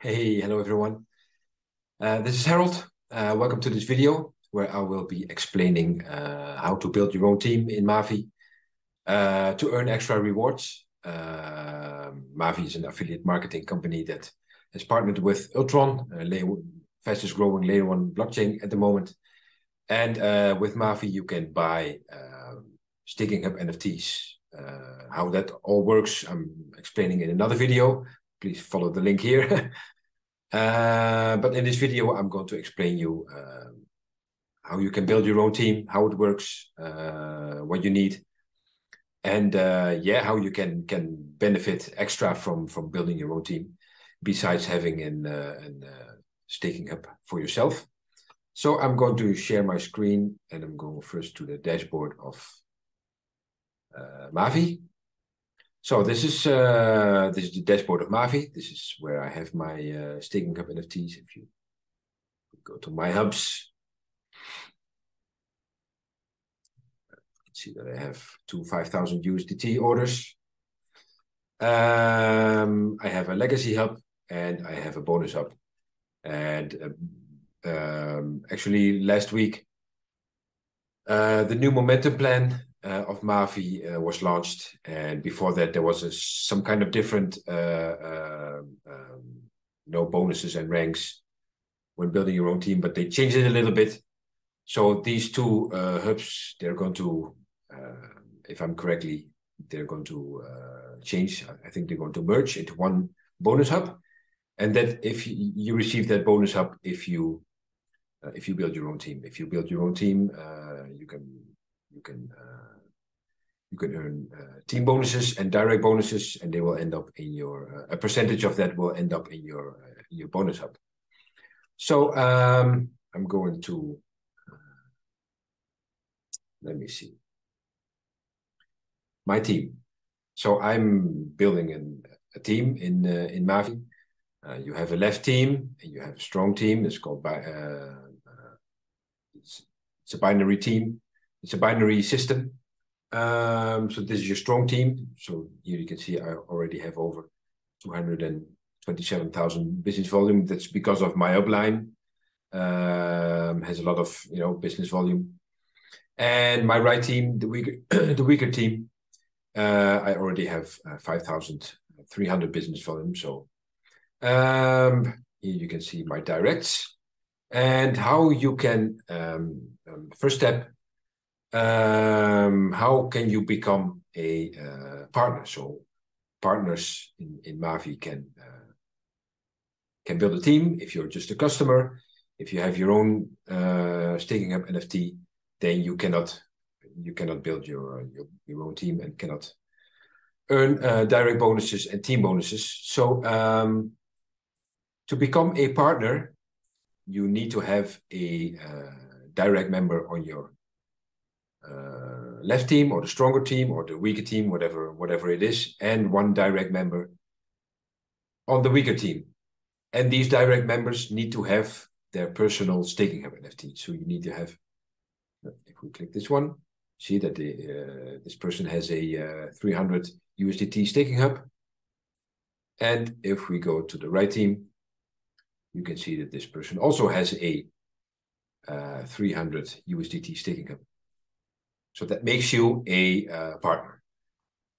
Hey, hello everyone. Uh, this is Harold. Uh, welcome to this video where I will be explaining uh, how to build your own team in Mavie uh, to earn extra rewards. Uh, Mavie is an affiliate marketing company that has partnered with Ultron, fastest growing layer one blockchain at the moment. And uh, with Mavie, you can buy um, staking hub NFTs. how that all works, I'm explaining in another video please follow the link here. uh, but in this video, I'm going to explain you uh, how you can build your own team, how it works, uh, what you need, and uh, yeah, how you can can benefit extra from from building your own team, besides having an, uh, an uh, staking hub for yourself. So I'm going to share my screen, and I'm going first to the dashboard of Mavie. So this is uh, this is the dashboard of Mavie. This is where I have my uh, staking hub NFTs. If you go to my hubs, you can see that I have two 5,000 USDT orders. Um, I have a legacy hub and I have a bonus hub. And uh, um, actually, last week, uh, the new momentum plan uh, of Mavie uh, was launched, and before that there was a, some kind of different, uh, um, um, no bonuses and ranks when building your own team, but they changed it a little bit. So these two uh, hubs, they're going to, uh, if I'm correctly, they're going to uh, change. I think they're going to merge into one bonus hub, and that if you, you receive that bonus hub, if you if you build your own team, if you build your own team, you can you can uh, you can earn uh, team bonuses and direct bonuses, and they will end up in your uh, a percentage of that will end up in your in your bonus hub. So um, I'm going to let me see my team. So I'm building an, a team in uh, in Mavie. Uh, you have a left team and you have a strong team. It's called by uh, it's, it's, a binary team. It's a binary system. Um, so this is your strong team. So here you can see I already have over 227,000 business volume. That's because of my upline. Um, has a lot of you know business volume. And my right team, the weaker the weaker team, uh, I already have uh, 5,300 business volume. So um, here you can see my directs and how you can um, um, first step um, how can you become a uh, partner? So partners in, in Mavie can uh, can build a team. If you're just a customer, if you have your own uh, staking hub NFT, then you cannot you cannot build your your, your own team and cannot earn uh, direct bonuses and team bonuses. So um, to become a partner, you need to have a uh, direct member on your uh, left team or the stronger team or the weaker team, whatever whatever it is, and one direct member on the weaker team. And these direct members need to have their personal staking hub NFT. So you need to have, if we click this one, see that the, uh, this person has a uh, 300 USDT staking hub. And if we go to the right team, you can see that this person also has a uh, 300 USDT staking hub. So that makes you a uh, partner.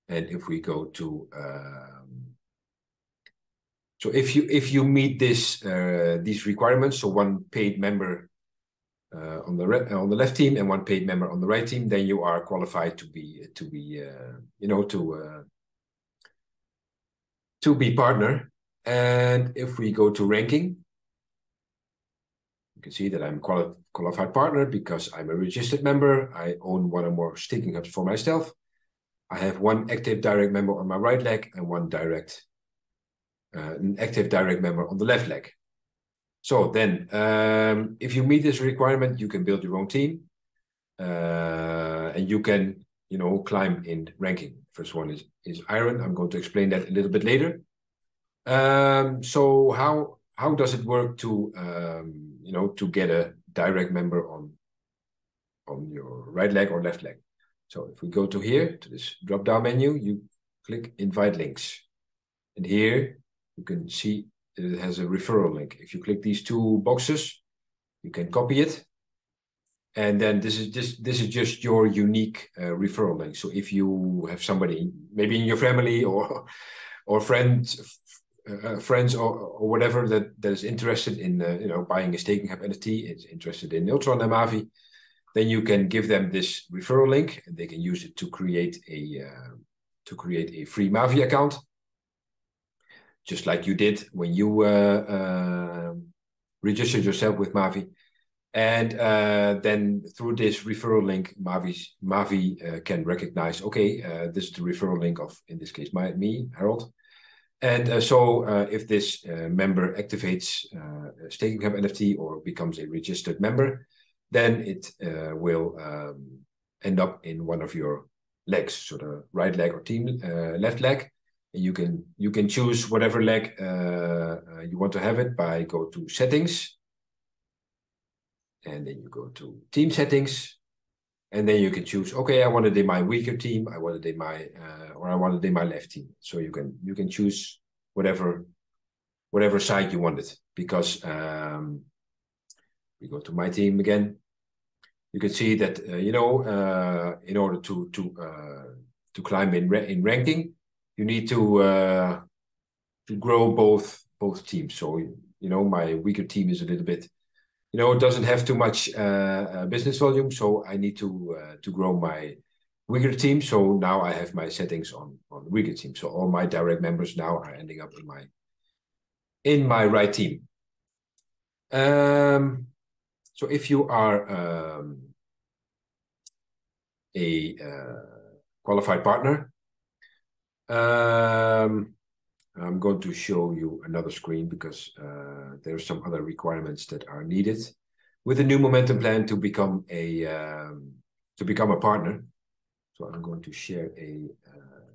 And if we go to um, so if you if you meet this uh, these requirements, so one paid member uh, on the on the left team and one paid member on the right team, then you are qualified to be to be uh, you know to uh, to be partner. And if we go to ranking, you can see that I'm quali qualified partner because I'm a registered member. I own one or more staking hubs for myself. I have one active direct member on my right leg and one direct, uh, an active direct member on the left leg. So then, um, if you meet this requirement, you can build your own team, uh, and you can, you know, climb in ranking. First one is is iron. I'm going to explain that a little bit later. Um, so how how does it work to um, you know to get a direct member on on your right leg or left leg? So if we go to here to this drop down menu, you click invite links, and here you can see it has a referral link. If you click these two boxes, you can copy it. And then this is just this is just your unique uh, referral link. So if you have somebody maybe in your family or or friends uh, friends or, or whatever that, that is interested in uh, you know buying a staking hub NFT, is interested in Ultron and Mavie, then you can give them this referral link and they can use it to create a uh, to create a free Mavie account, just like you did when you uh, uh, registered yourself with Mavie. And uh, then through this referral link, Mavie, Mavie can recognize, okay, this is the referral link of, in this case, my, me, Harold. And uh, so uh, if this uh, member activates Staking Hub NFT or becomes a registered member, then it will um, end up in one of your legs, so the right leg or team left leg. And you can you can choose whatever leg you want to have it by go to settings, and then you go to team settings, and then you can choose okay i want to do my weaker team i want to do my uh, or i want to do my left team. So you can you can choose whatever whatever side you wanted because um, we go to my team again. You can see that uh, you know uh, in order to to uh, to climb in in ranking you need to uh, to grow both both teams. So you know my weaker team is a little bit you know, it doesn't have too much uh, uh, business volume, so I need to uh, to grow my weaker team. So now I have my settings on on weaker team. So all my direct members now are ending up in my in my right team. Um, so if you are um, a uh, qualified partner, um, I'm going to show you another screen because uh, there are some other requirements that are needed with the new momentum plan to become a um, to become a partner. So I'm going to share a, uh,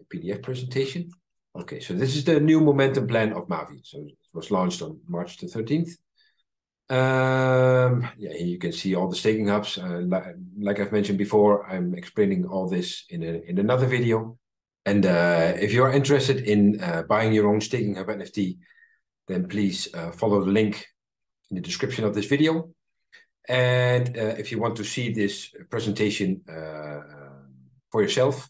a PDF presentation. Okay, so this is the new momentum plan of Mavie. So it was launched on March the 13th. Um, yeah, here you can see all the staking hubs. Uh, like, like I've mentioned before, I'm explaining all this in a, in another video. And uh, if you are interested in uh, buying your own staking hub NFT, then please uh, follow the link in the description of this video. And uh, if you want to see this presentation uh, for yourself,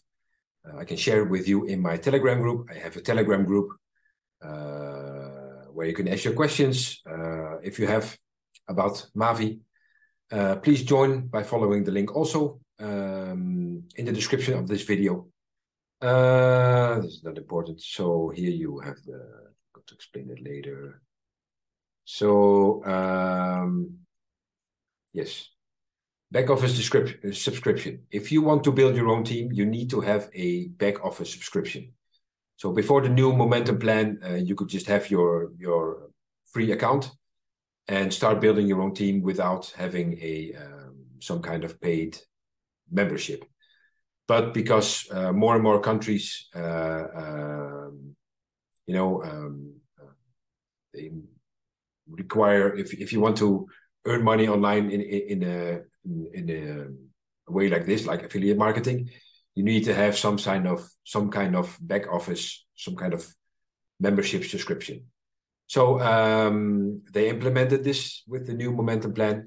uh, I can share it with you in my Telegram group. I have a Telegram group where you can ask your questions if you have about Mavie. please join by following the link also um, in the description of this video. Uh, this is not important. So here you have the, got to explain it later. So, um, yes, back office subscription. If you want to build your own team, you need to have a back office subscription. So before the new momentum plan, uh, you could just have your, your free account and start building your own team without having a um, some kind of paid membership but because uh, more and more countries, uh, um, you know, um, they require if if you want to earn money online in in a in a way like this, like affiliate marketing, you need to have some kind of some kind of back office, some kind of membership subscription. So um, they implemented this with the new momentum plan,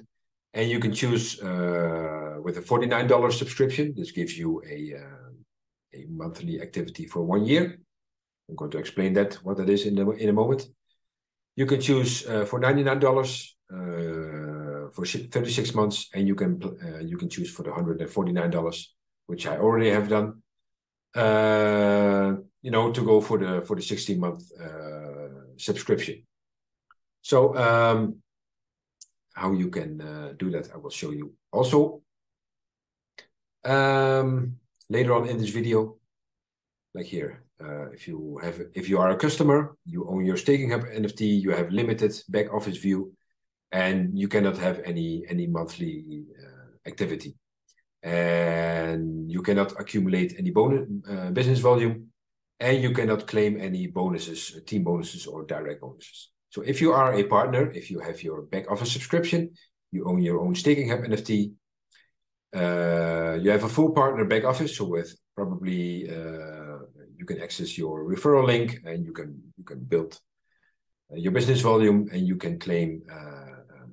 and you can choose uh, with a $49 subscription. This gives you a, uh, a monthly activity for one year. I'm going to explain that, what that is in, the, in a moment. You can choose uh, for $99 uh, for 36 months, and you can uh, you can choose for the $149, which I already have done. Uh, you know, to go for the for the 16 month subscription. So um, how you can uh, do that, I will show you also um, later on in this video. Like here, uh, if you have, if you are a customer, you own your staking hub NFT, you have limited back office view, and you cannot have any any monthly uh, activity, and you cannot accumulate any bonus uh, business volume, and you cannot claim any bonuses, team bonuses or direct bonuses. So if you are a partner, if you have your back office subscription, you own your own staking hub NFT, uh, you have a full partner back office, so with probably uh, you can access your referral link and you can you can build uh, your business volume and you can claim uh, um,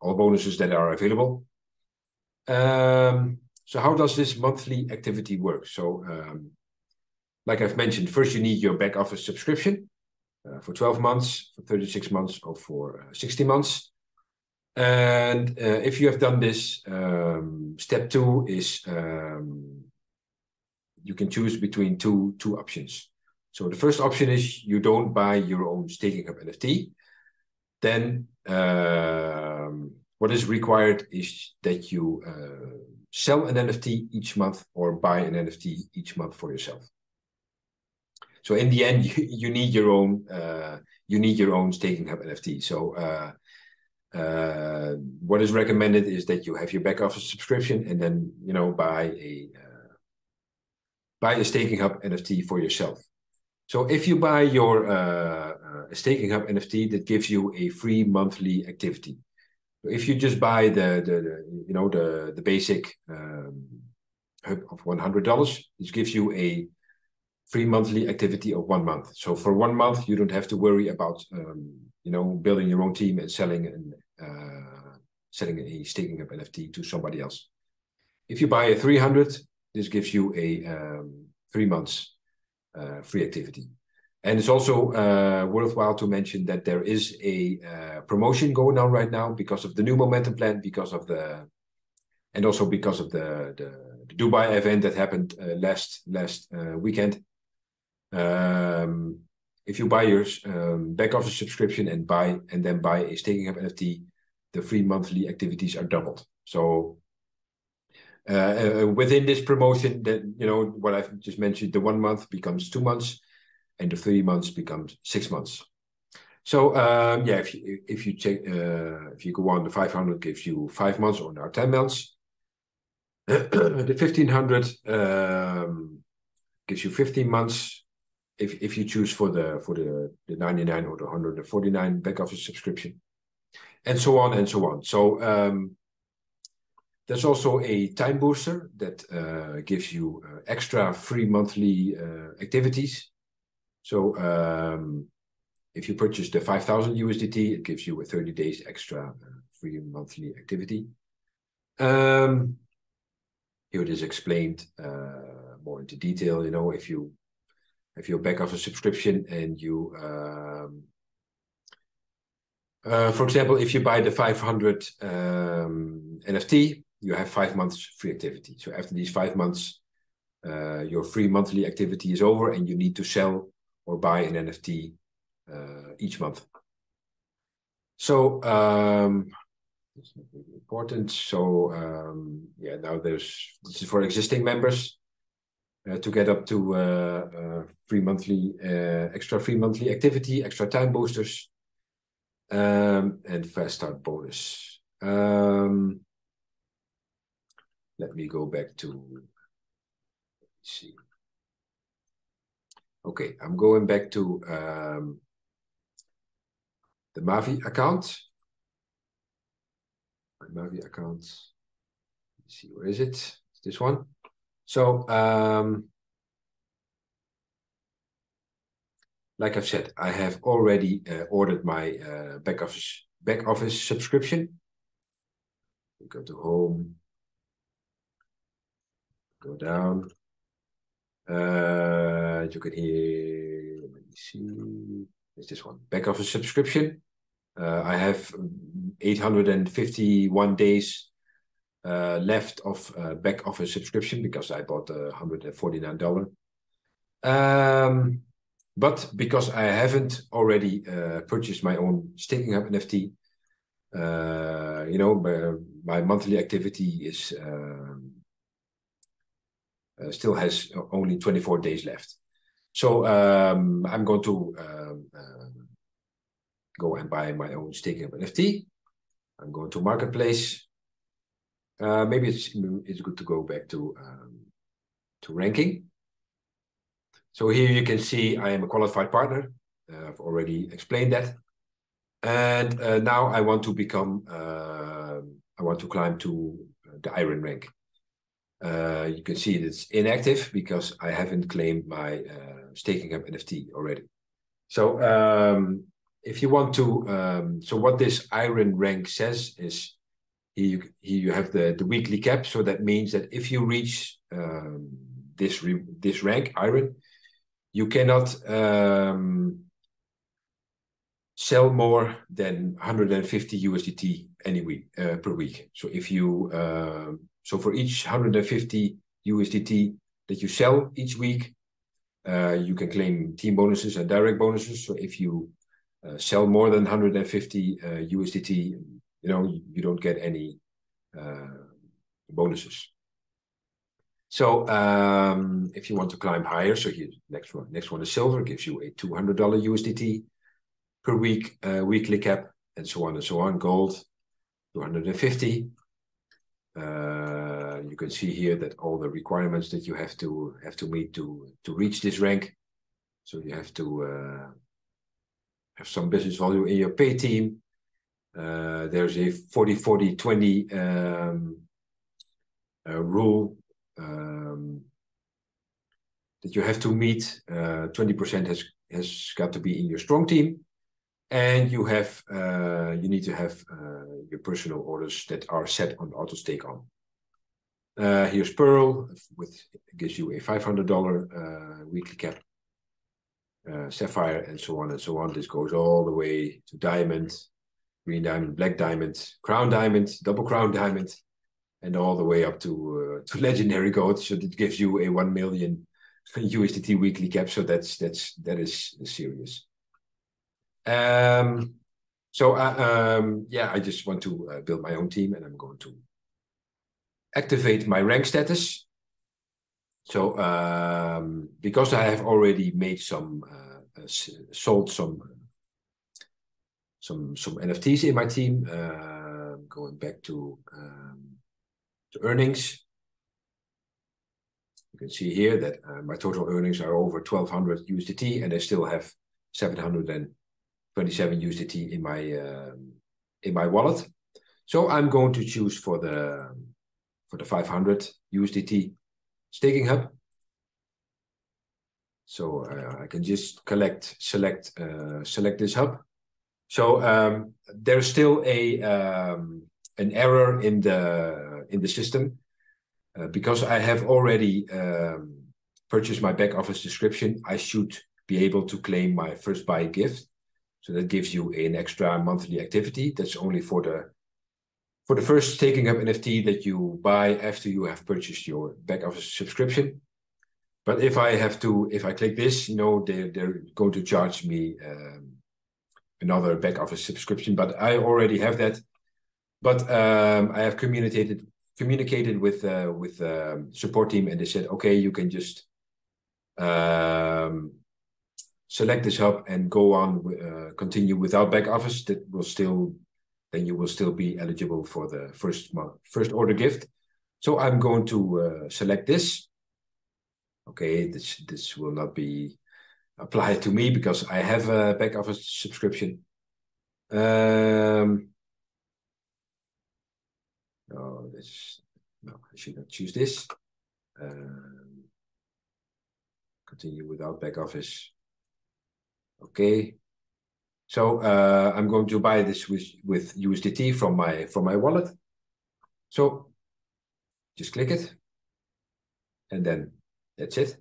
all bonuses that are available. Um, so how does this monthly activity work? So um, like I've mentioned, first you need your back office subscription uh, for 12 months, for 36 months, or for uh, 60 months. And uh, if you have done this, um, step two is um, you can choose between two two options. So the first option is you don't buy your own staking hub NFT. Then um, what is required is that you uh, sell an NFT each month or buy an NFT each month for yourself. So in the end, you, you need your own uh, you need your own staking hub NFT. So uh, uh, what is recommended is that you have your back office subscription and then you know buy a uh, buy a staking hub NFT for yourself. So if you buy your uh, uh staking hub NFT, that gives you a free monthly activity. If you just buy the, the, the you know the the basic um, hub of one hundred dollars, this gives you a free monthly activity of one month. So for one month, you don't have to worry about um, you know building your own team and selling and selling a staking hub NFT to somebody else. If you buy a 300, this gives you a um, three months uh, free activity. And it's also uh, worthwhile to mention that there is a uh, promotion going on right now because of the new momentum plan, because of the, and also because of the the, the Dubai event that happened uh, last last uh, weekend. Um, if you buy your um, back office subscription and buy and then buy a staking hub NFT, the free monthly activities are doubled. So uh, uh, within this promotion, that you know what I've just mentioned, the one month becomes two months, and the three months becomes six months. So um, yeah, if you if you check uh, if you go on, the 500 gives you five months or now 10 months. the 1500 um, gives you 15 months. If if you choose for the for the, the 99 or the 149 back office subscription, and so on and so on. So um, there's also a time booster that uh, gives you uh, extra free monthly uh, activities. So um, if you purchase the 5000 USDT, it gives you a 30 days extra uh, free monthly activity. Um, here it is explained uh, more into detail. You know, if you if you back off a subscription and you um, uh, for example, if you buy the 500 um, NFT, you have five months free activity. So after these five months, uh, your free monthly activity is over and you need to sell or buy an NFT uh, each month. So um, important. So um, yeah, now there's this is for existing members uh, to get up to uh, uh, free monthly, uh, extra free monthly activity, extra time boosters, um, and fast start bonus. Um, let me go back to, see. Okay, I'm going back to um, the Mavie account. My Mavie account. Let's see, where is it? It's this one. So, um, like I've said, I have already uh, ordered my uh, back office back office subscription. Go to home, go down. Uh, you can hear, let me see, it's this one, back office subscription. Uh, I have 851 days left of uh, back office subscription because I bought a $149. Um, but because I haven't already uh, purchased my own staking hub NFT, uh, you know, my, my, monthly activity is um, uh, still has only 24 days left. So um, I'm going to um, uh, go and buy my own staking hub NFT. I'm going to marketplace. Uh, maybe it's it's good to go back to um, to ranking. So here you can see I am a qualified partner. Uh, I've already explained that. And uh, now I want to become, uh, I want to climb to the iron rank. Uh, you can see it's inactive because I haven't claimed my uh, staking hub NFT already. So um, if you want to, um, so what this iron rank says is here you, here you have the, the weekly cap. So that means that if you reach um, this re, this rank iron, you cannot um, sell more than 150 USDT any week uh, per week. So if you uh, so for each 150 USDT that you sell each week, uh, you can claim team bonuses and direct bonuses. So if you uh, sell more than 150 USDT, uh, you know you don't get any uh, bonuses. So um, if you want to climb higher, so here next one, next one is silver, gives you a $200 USDT per week, uh, weekly cap, and so on and so on. Gold, 250. Uh, you can see here that all the requirements that you have to have to meet to to reach this rank. So you have to uh, have some business value in your pay team. Uh, there's a 40 40 20 um, uh, rule um, that you have to meet. 20% uh, has has got to be in your strong team and you have uh, you need to have uh, your personal orders that are set on auto stake on. Here's Pearl with gives you a five hundred dollar uh, weekly cap. Uh, Sapphire and so on and so on. This goes all the way to Diamond, Green Diamond, Black Diamond, Crown Diamond, Double Crown Diamond, and all the way up to uh, to Legendary Gold. So it gives you a one million USDT weekly cap. So that's that's that is serious. Um, so uh, um, yeah, I just want to uh, build my own team and I'm going to activate my rank status. So um, because I have already made some, uh, uh sold some, some, some NFTs in my team, uh, going back to, um, to earnings, you can see here that uh, my total earnings are over 1200 USDT and I still have 727 USDT in my um, in my wallet. So I'm going to choose for the for the 500 USDT staking hub. So uh, I can just collect select uh, select this hub. So um, there's still a um, an error in the in the system uh, because I have already um, purchased my back office subscription. I should be able to claim my first buy gift so that gives you an extra monthly activity. That's only for the for the first staking hub NFT that you buy after you have purchased your back office subscription. But if I have to, if I click this, you know, they're, they're going to charge me um, another back office subscription. But I already have that. But um, I have communicated communicated with uh, with the um, support team, and they said, okay, you can just um, select this hub and go on uh, continue without back office that will still then you will still be eligible for the first month first order gift so i'm going to uh, select this okay this this will not be applied to me because i have a back office subscription um no this no i should not choose this um, continue without back office Okay. So uh, I'm going to buy this with, with USDT from my from my wallet. So just click it. And then that's it.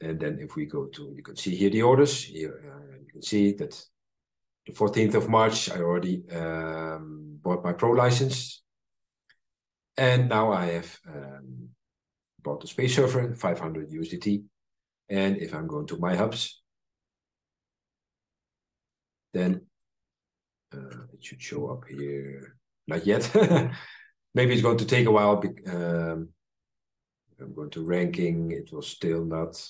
And then if we go to, you can see here the orders. Here uh, you can see that the 14th of March, I already um, bought my Pro license. And now I have um, bought the space server, 500 USDT. And if I'm going to my hubs, then uh, it should show up here. Not yet. Maybe it's going to take a while. Um, I'm going to ranking. It was still not.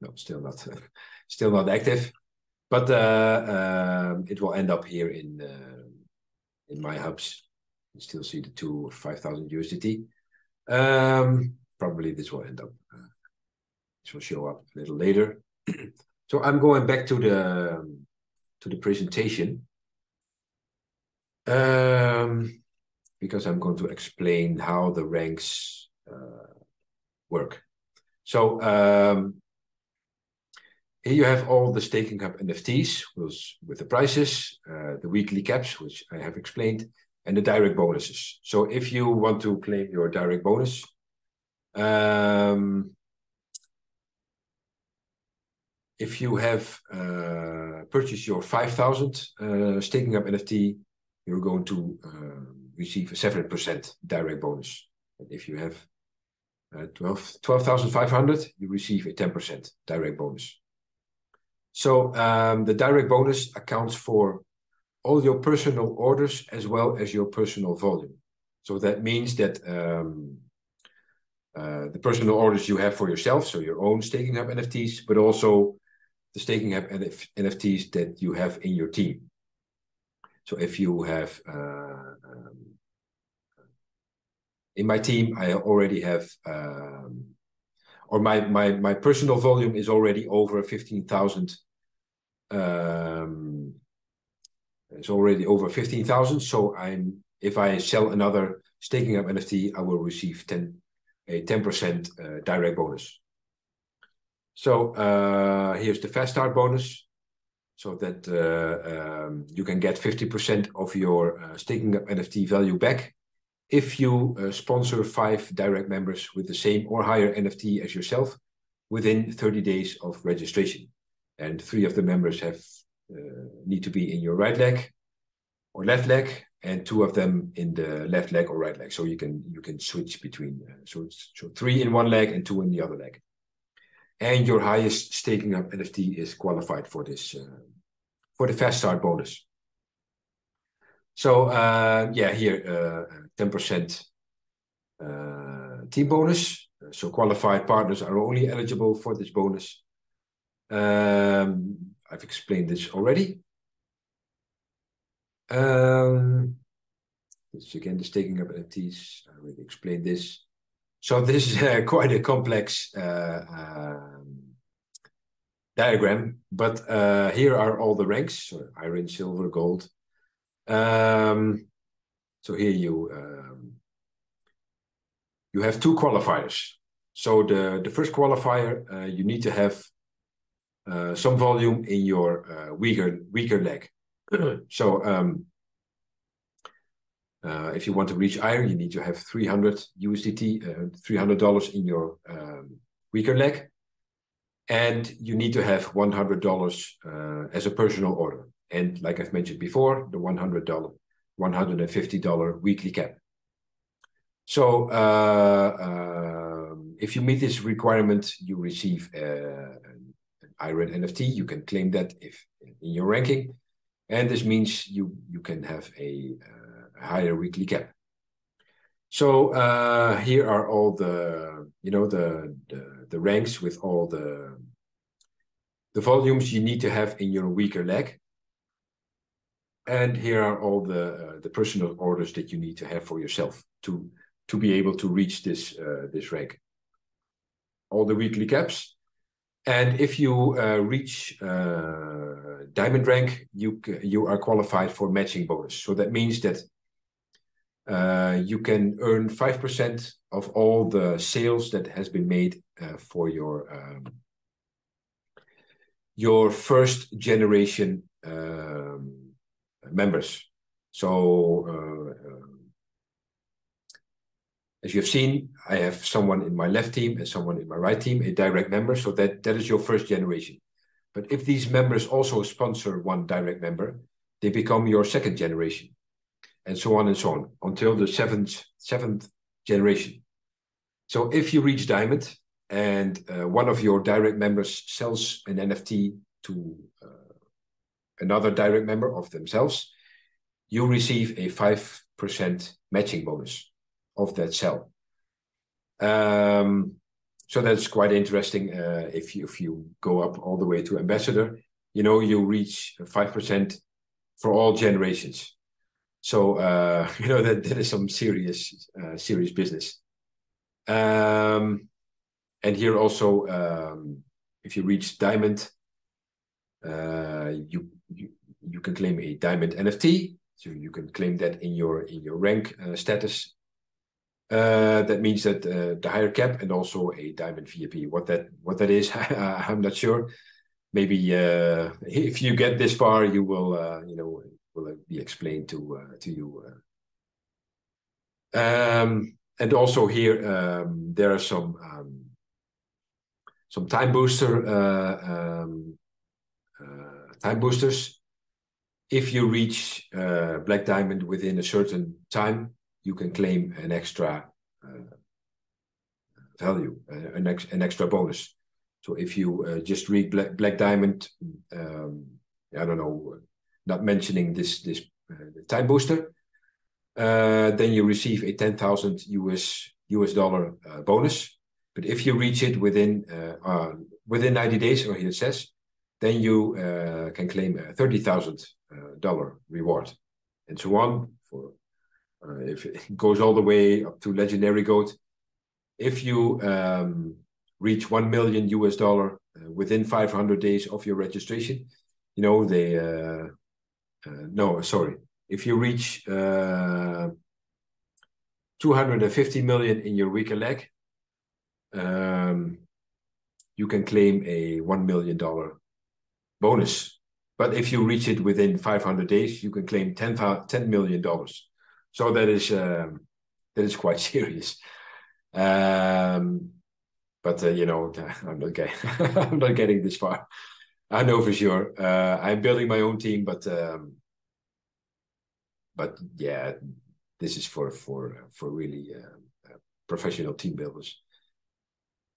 No, still not. still not active. But uh, um, it will end up here in uh, in my hubs. You still see the two five thousand USDT. Um, probably this will end up. Uh, this will show up a little later. so I'm going back to the um, to the presentation um, because I'm going to explain how the ranks uh, work. So um, here you have all the Staking Hub NFTs with the prices, uh, the weekly caps, which I have explained, and the direct bonuses. So if you want to claim your direct bonus, um, if you have uh, purchased your 5,000 uh, Staking Hub NFT, you're going to uh, receive a 7% direct bonus. And if you have uh, 12,500, 12, you receive a 10% direct bonus. So um, the direct bonus accounts for all your personal orders as well as your personal volume. So that means that um, uh, the personal orders you have for yourself, so your own Staking Hub NFTs, but also the Staking Hub NF NFTs that you have in your team. So if you have uh, um, in my team, I already have, um, or my my my personal volume is already over fifteen thousand. Um, it's already over fifteen thousand. So I'm if I sell another Staking Hub NFT, I will receive ten a ten percent uh, direct bonus. So uh, here's the fast start bonus so that uh, um, you can get 50% of your uh, Staking Hub NFT value back if you uh, sponsor five direct members with the same or higher NFT as yourself within 30 days of registration. And three of the members have uh, need to be in your right leg or left leg, and two of them in the left leg or right leg. So you can you can switch between. Uh, so so three in one leg and two in the other leg. And your highest Staking Hub NFT is qualified for this uh, for the fast start bonus. So uh, yeah, here 10% uh, uh, team bonus. So qualified partners are only eligible for this bonus. Um, I've explained this already. Um, this again, the Staking Hub NFTs. I already explained this. So this is uh, quite a complex uh, um, diagram, but uh, here are all the ranks: so iron, silver, gold, um, so here you um, you have two qualifiers. So the the first qualifier uh, you need to have uh, some volume in your uh, weaker weaker leg. so um, uh, if you want to reach iron, you need to have 300 USDT, uh, $300 in your um, weaker leg. And you need to have $100 uh, as a personal order. And like I've mentioned before, the $100, $150 weekly cap. So uh, uh, if you meet this requirement, you receive uh, an iron NFT. You can claim that if in your ranking. And this means you, you can have a, uh, higher weekly cap. So uh, here are all the, you know, the, the, the ranks with all the, the volumes you need to have in your weaker leg. And here are all the uh, the personal orders that you need to have for yourself to to be able to reach this uh, this rank. All the weekly caps, and if you uh, reach uh, diamond rank, you you are qualified for matching bonus. So that means that uh, you can earn five percent of all the sales that has been made uh, for your um, your first generation um, members. So uh, uh, as you have seen, I have someone in my left team and someone in my right team, a direct member. So that, that is your first generation. But if these members also sponsor one direct member, they become your second generation, and so on and so on until the seventh seventh generation. So if you reach diamond and uh, one of your direct members sells an NFT to uh, another direct member of themselves, you receive a 5% matching bonus of that sell. Um, so that's quite interesting. Uh, if you if you go up all the way to ambassador, you know you reach five percent for all generations. So uh, you know that that is some serious uh, serious business. Um, and here also, um, if you reach diamond, uh, you you you can claim a diamond NFT. So you can claim that in your in your rank uh, status. Uh, that means that uh, the higher cap and also a diamond VIP. What that what that is, I'm not sure. maybe uh, if you get this far, you will uh, you know will be explained to uh, to you. Um, and also here um, there are some um, some time booster uh, um, uh, time boosters. If you reach uh, Black Diamond within a certain time, you can claim an extra value, an, ex an extra bonus. So if you uh, just read Black, Black Diamond, um, I don't know, not mentioning this this uh, time booster, uh, then you receive a 10,000 US US dollar uh, bonus. But if you reach it within uh, uh, within 90 days, or here it says, then you can claim a 30,000 dollar reward, and so on. For if it goes all the way up to legendary gold, if you um, reach 1 million US dollar uh, within 500 days of your registration, you know, they, uh, uh, no, sorry, if you reach uh, 250 million in your weaker leg, um, you can claim a $1 million bonus. But if you reach it within 500 days, you can claim 10, $10 million. So that is, um, that is quite serious. Um, but uh, you know, I'm not getting, I'm not getting this far. I know for sure. Uh, I'm building my own team, but um, but yeah, this is for for for really uh, uh professional team builders.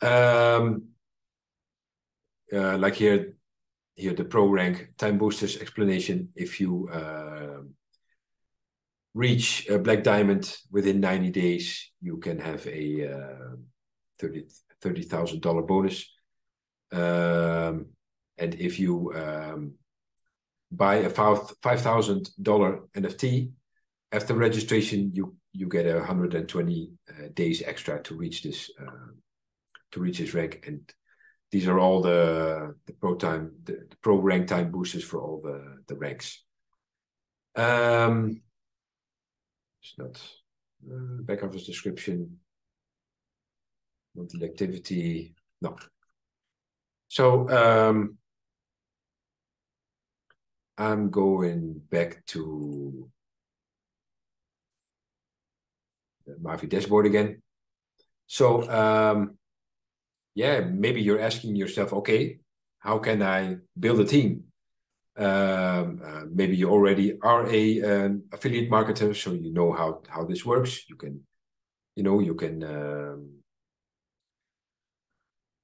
Um, uh, like here, here the pro rank time boosters explanation. If you uh, reach a black diamond within 90 days, you can have a uh, 30 $30,000 bonus. Um, and if you um, buy a $5,000 NFT after registration, you you get a 120 uh, days extra to reach this uh, to reach this rank. And these are all the the pro time the, the pro rank time boosters for all the the ranks. Um, it's not uh, back office description monthly activity. No. So um, I'm going back to the Mavie dashboard again. So um, yeah, maybe you're asking yourself, okay, how can I build a team? Um, uh, maybe you already are a an affiliate marketer, so you know how how this works. You can, you know, you can um,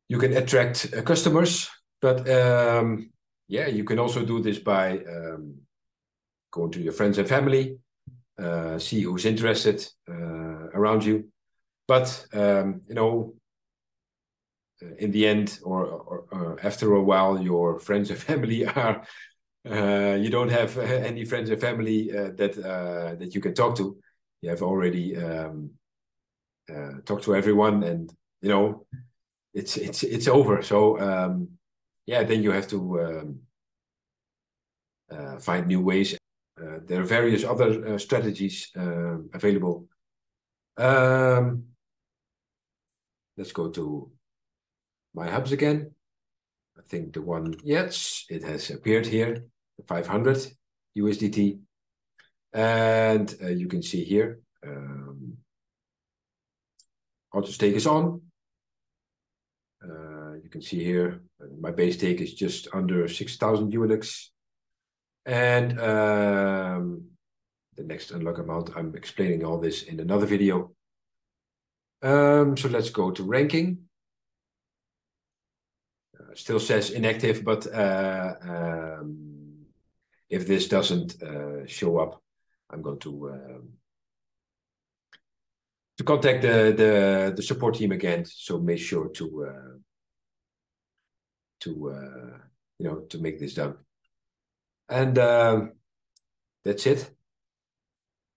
you can attract uh, customers, but um, yeah, you can also do this by um, going to your friends and family, uh, see who's interested uh, around you. But um, you know, in the end, or, or, or, after a while, your friends and family are uh, you don't have any friends and family uh, that that you can talk to. You have already um, talked to everyone, and you know it's it's it's over. So um, yeah, then you have to um, uh, find new ways. Uh, there are various other uh, strategies um, available. Um, let's go to my hubs again. I think the one, yes, it has appeared here, the 500 USDT. And uh, you can see here, um, auto stake is on. Uh, you can see here, uh, my base stake is just under 6,000 ULX. And um, the next unlock amount, I'm explaining all this in another video. Um, so let's go to ranking. Still says inactive, but uh, um, if this doesn't uh, show up, I'm going to um, to contact the the the support team again. So make sure to uh, to you know to make this done. And uh, that's it.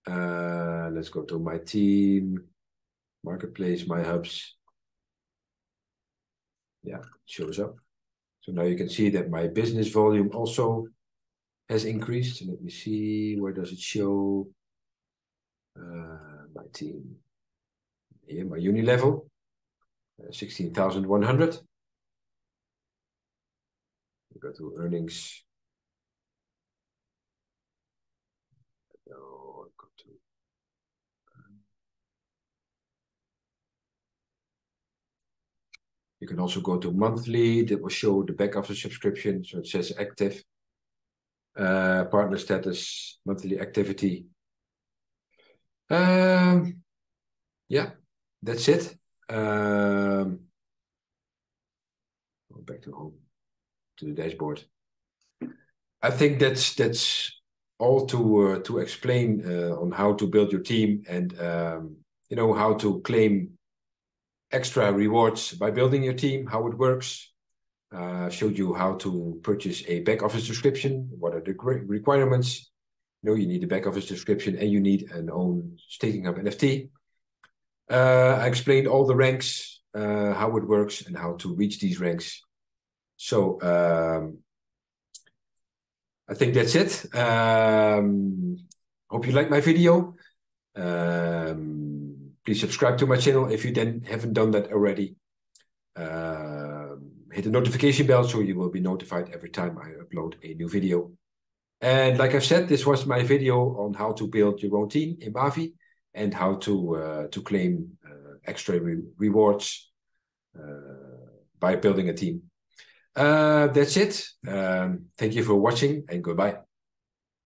Let's go to my team, marketplace, my hubs. Yeah, shows up. So now you can see that my business volume also has increased. Let me see, where does it show? Uh, my team here my uni level, uh, 16,100. go to earnings. You can also go to monthly. That will show the back office subscription. So it says active. Uh, partner status, monthly activity. Um, yeah, that's it. Um, back to home, to the dashboard. I think that's that's all to uh, to explain uh, on how to build your team and um, you know how to claim extra rewards by building your team, how it works. Uh, showed you how to purchase a back office subscription. What are the requirements? You know, you need a back office subscription and you need an own staking hub NFT. Uh, I explained all the ranks, uh, how it works, and how to reach these ranks. So um, I think that's it. Um, hope you like my video. Um, please subscribe to my channel if you then haven't done that already. Uh, hit the notification bell so you will be notified every time I upload a new video. And like I've said, this was my video on how to build your own team in Mavie and how to uh, to claim uh, extra re rewards uh, by building a team. Uh, that's it. Um, thank you for watching and goodbye.